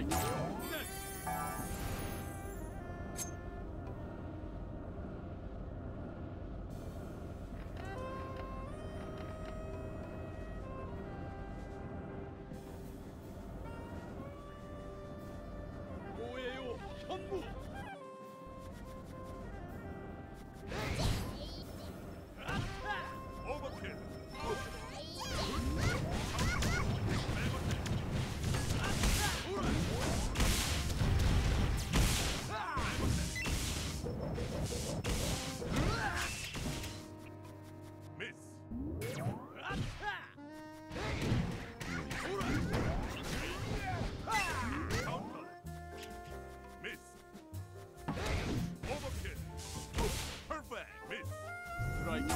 strike. ですストライク